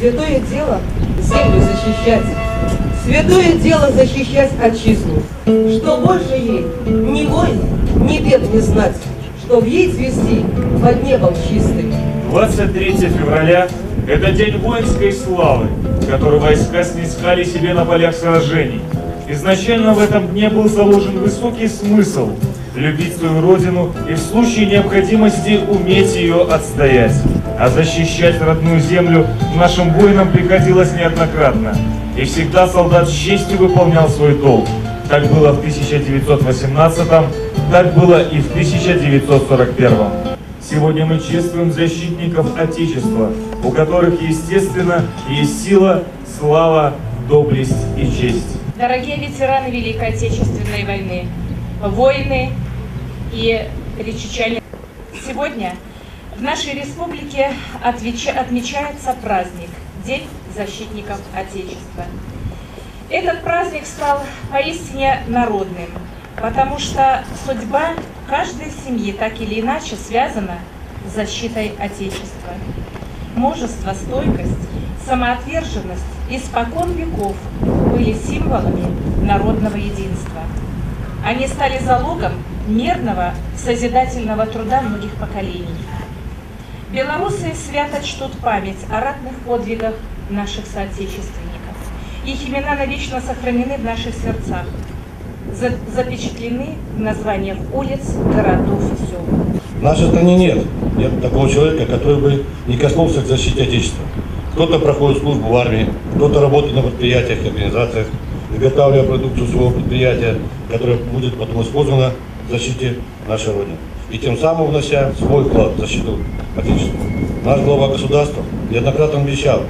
Святое дело землю защищать. Святое дело защищать отчизну. Что больше ей ни войн, ни бед не знать, Что в ей цвести под небом чистым. 23 февраля – это день воинской славы, который войска снискали себе на полях сражений. Изначально в этом дне был заложен высокий смысл – любить свою родину и в случае необходимости уметь ее отстоять. А защищать родную землю нашим воинам приходилось неоднократно. И всегда солдат с честью выполнял свой долг. Так было в 1918 так было и в 1941 Сегодня мы чествуем защитников Отечества, у которых, естественно, есть сила, слава, доблесть и честь. Дорогие ветераны Великой Отечественной войны, воины и речичане, сегодня в нашей республике отмечается праздник День защитников Отечества. Этот праздник стал поистине народным, потому что судьба каждой семьи так или иначе связана с защитой Отечества. Мужество, стойкость, самоотверженность испокон веков были символами народного единства. Они стали залогом мирного, созидательного труда многих поколений. Белорусы свято чтут память о ратных подвигах наших соотечественников. Их имена навечно сохранены в наших сердцах, запечатлены в названиях улиц, городов и сел. В нашей стране нет, нет такого человека, который бы не коснулся к защите Отечества. Кто-то проходит службу в армии, кто-то работает на предприятиях организациях, изготавливая продукцию своего предприятия, которая будет потом использована в защите нашей Родины и тем самым внося свой вклад в защиту Отечества. Наш глава государства неоднократно обещал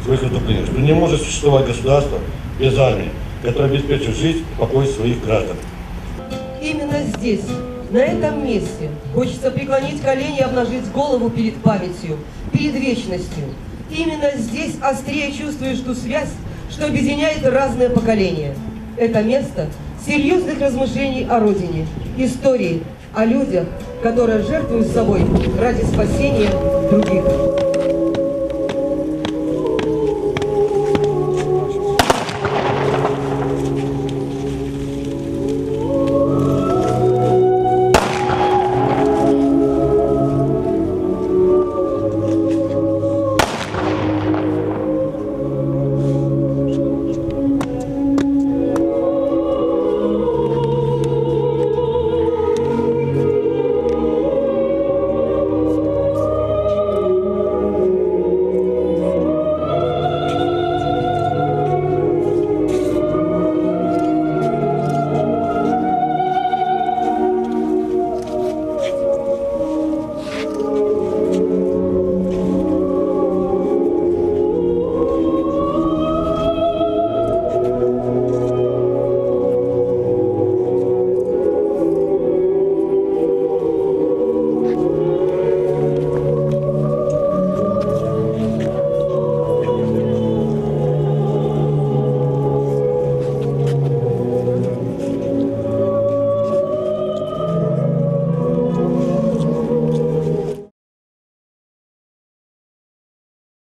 в своих выступлениях, что не может существовать государство без армии, которая обеспечит жизнь и покой своих граждан. Именно здесь, на этом месте, хочется преклонить колени и обнажить голову перед памятью, перед вечностью. Именно здесь острее чувствуешь ту связь, что объединяет разные поколения. Это место серьезных размышлений о родине, истории, о людях, которые жертвуют собой ради спасения других.